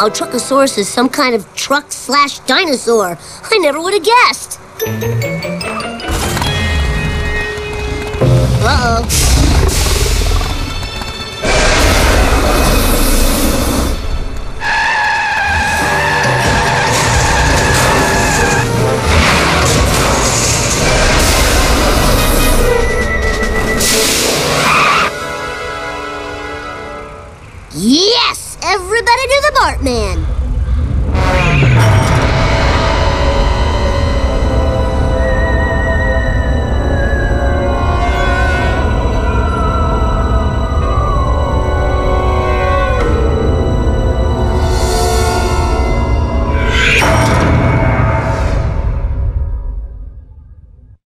Wow, Truckosaurus is some kind of truck slash dinosaur. I never would have guessed. Uh-oh. Yes! Everybody to the Bartman!